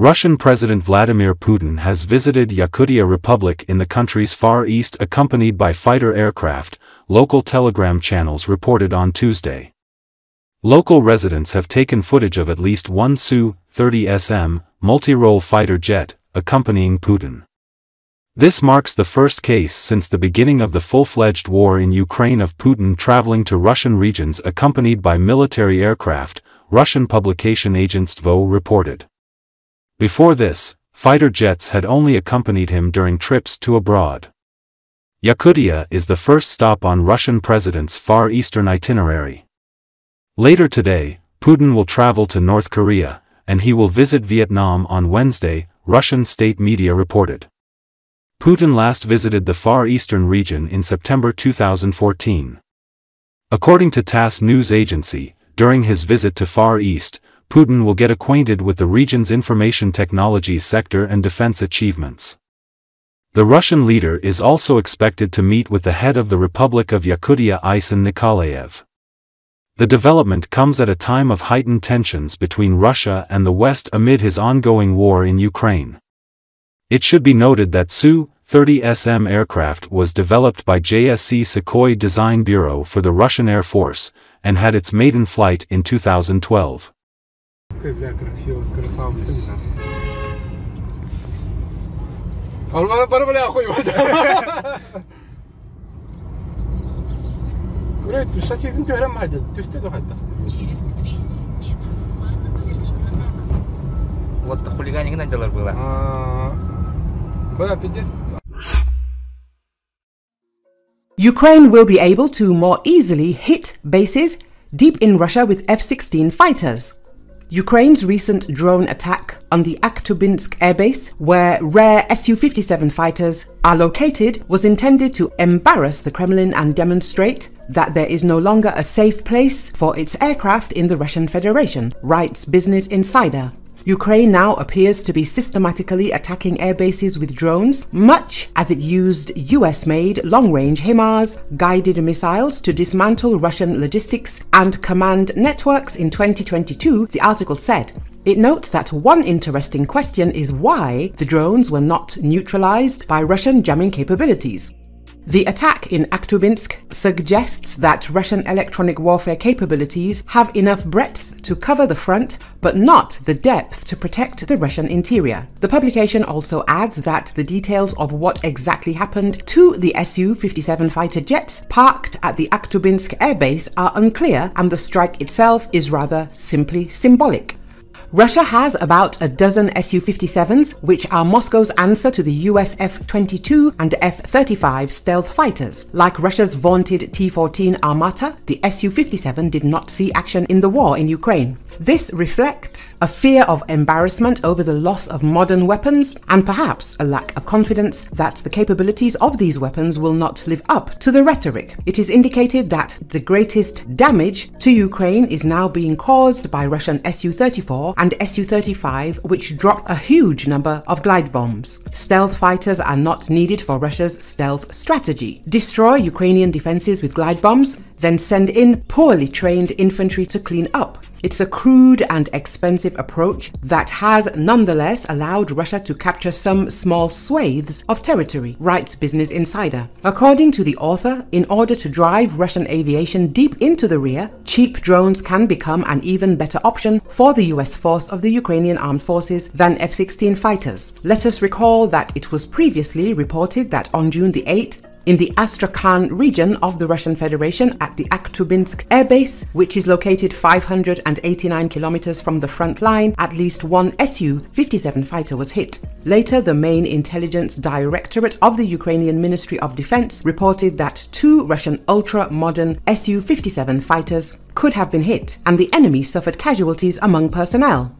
Russian President Vladimir Putin has visited Yakutia Republic in the country's far east accompanied by fighter aircraft, local telegram channels reported on Tuesday. Local residents have taken footage of at least one Su-30SM, multi-role fighter jet, accompanying Putin. This marks the first case since the beginning of the full-fledged war in Ukraine of Putin traveling to Russian regions accompanied by military aircraft, Russian publication Agentstvo reported. Before this, fighter jets had only accompanied him during trips to abroad. Yakutia is the first stop on Russian president's Far Eastern itinerary. Later today, Putin will travel to North Korea, and he will visit Vietnam on Wednesday, Russian state media reported. Putin last visited the Far Eastern region in September 2014. According to TASS news agency, during his visit to Far East, Putin will get acquainted with the region's information technology sector and defense achievements. The Russian leader is also expected to meet with the head of the Republic of Yakutia Aisen Nikolayev. The development comes at a time of heightened tensions between Russia and the West amid his ongoing war in Ukraine. It should be noted that Su-30SM aircraft was developed by JSC Sukhoi Design Bureau for the Russian Air Force, and had its maiden flight in 2012. Ты, бля, красиво, красава сына. А у меня пара, бля, охуевать. Говорит, ты сейчас едем, ты грамм один, ты что ты хата? Через 200 метров, плавно поверните направо. Вот хулиганик наделал было. Бля, пиздец. Ukraine will be able to more easily hit bases deep in Russia with F-16 fighters. Ukraine's recent drone attack on the Akhtubinsk airbase, where rare Su 57 fighters are located, was intended to embarrass the Kremlin and demonstrate that there is no longer a safe place for its aircraft in the Russian Federation, writes Business Insider. Ukraine now appears to be systematically attacking air bases with drones, much as it used US made long range HIMARS guided missiles to dismantle Russian logistics and command networks in 2022, the article said. It notes that one interesting question is why the drones were not neutralized by Russian jamming capabilities. The attack in Akhtubinsk suggests that Russian electronic warfare capabilities have enough breadth to cover the front, but not the depth to protect the Russian interior. The publication also adds that the details of what exactly happened to the Su 57 fighter jets parked at the Akhtubinsk airbase are unclear, and the strike itself is rather simply symbolic. Russia has about a dozen Su 57s, which are Moscow's answer to the US F 22 and F 35 stealth fighters. Like Russia's vaunted T 14 Armata, the Su 57 did not see action in the war in Ukraine. This reflects a fear of embarrassment over the loss of modern weapons and perhaps a lack of confidence that the capabilities of these weapons will not live up to the rhetoric. It is indicated that the greatest damage to Ukraine is now being caused by Russian Su 34 and Su 35, which dropped a huge number of glide bombs. Stealth fighters are not needed for Russia's stealth strategy. Destroy Ukrainian defenses with glide bombs, then send in poorly trained infantry to clean up. It's a crude and expensive approach that has nonetheless allowed Russia to capture some small swathes of territory, writes Business Insider. According to the author, in order to drive Russian aviation deep into the rear, cheap drones can become an even better option for the US force of the Ukrainian armed forces than F 16 fighters. Let us recall that it was previously reported that on June the 8th, in the Astrakhan region of the Russian Federation at the Akhtubinsk airbase, which is located 589 kilometers from the front line. At least one Su-57 fighter was hit. Later, the main intelligence directorate of the Ukrainian Ministry of Defense reported that two Russian ultra-modern Su-57 fighters could have been hit, and the enemy suffered casualties among personnel.